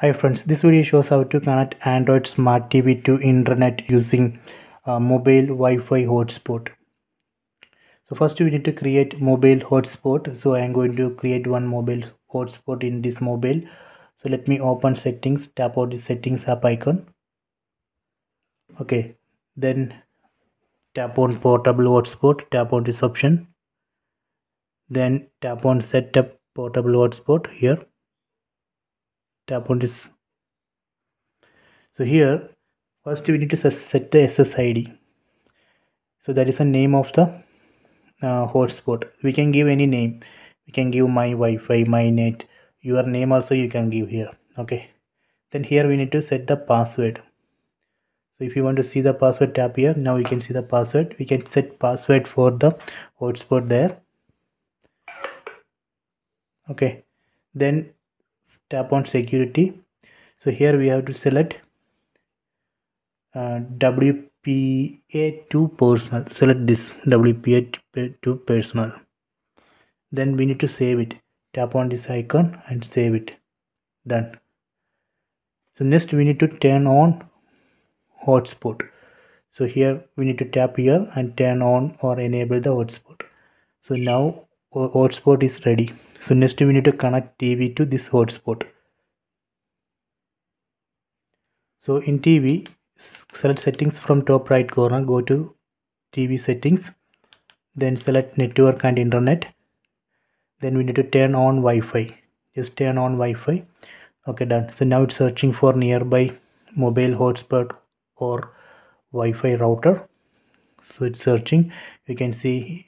Hi friends, this video shows how to connect Android Smart TV to internet using uh, mobile Wi-Fi hotspot. So first we need to create mobile hotspot. So I am going to create one mobile hotspot in this mobile. So let me open settings, tap on the settings app icon. Okay, then tap on portable hotspot, tap on this option. Then tap on setup portable hotspot here tap on this so here first we need to set the SSID so that is the name of the uh, hotspot. We can give any name. We can give my Wi-Fi my net. Your name also you can give here okay? Then here we need to set the password. So if you want to see the password tap here now you can see the password. We can set password for the hotspot there. Okay. Then tap on security. So here we have to select uh, WPA2 personal. Select this WPA2 personal. Then we need to save it. Tap on this icon and save it. Done. So next we need to turn on hotspot. So here we need to tap here and turn on or enable the hotspot. So now hotspot is ready. So next we need to connect TV to this hotspot. So in TV select settings from top right corner go to TV settings then select network and internet. Then we need to turn on Wi-Fi. Just turn on Wi-Fi. Okay done. So now it's searching for nearby mobile hotspot or Wi-Fi router. So it's searching. You can see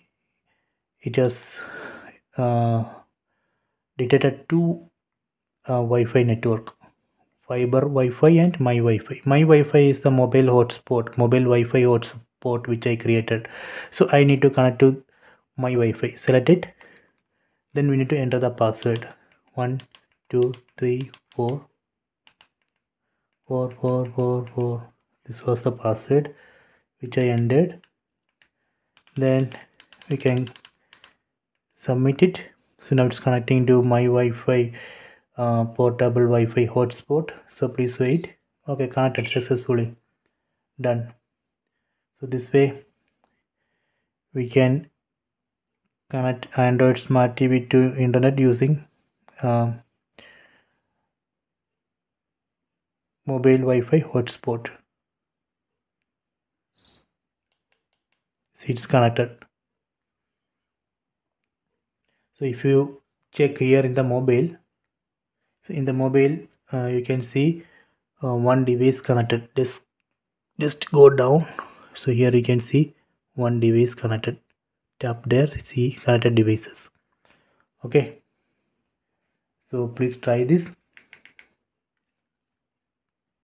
it has uh, detected two uh, Wi-Fi network fiber Wi-Fi and my Wi-Fi. My Wi-Fi is the mobile hotspot mobile Wi-Fi hotspot which I created. So I need to connect to my Wi-Fi. Select it. Then we need to enter the password. One two three four. Four four four four. This was the password which I entered then we can submit it so now it's connecting to my Wi-Fi uh, portable Wi-Fi hotspot. So please wait. Okay connected successfully. Done. So this way we can connect Android Smart TV to internet using uh, mobile Wi-Fi hotspot. See it's connected so if you check here in the mobile so in the mobile uh, you can see uh, one device connected. Just just go down. So here you can see one device connected. Tap there see connected devices. Okay. So please try this